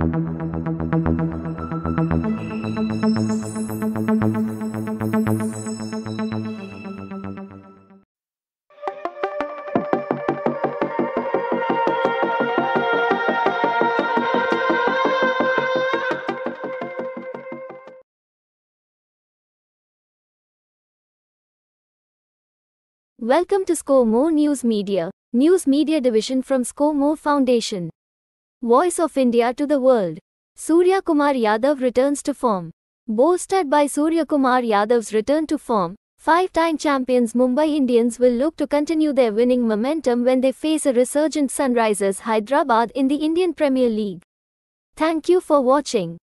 Welcome to Score More News Media, News Media Division from Score More Foundation. Voice of India to the world. Surya Kumar Yadav returns to form. Boasted by Surya Kumar Yadav's return to form, five-time champions Mumbai Indians will look to continue their winning momentum when they face a resurgent Sunrisers Hyderabad in the Indian Premier League. Thank you for watching.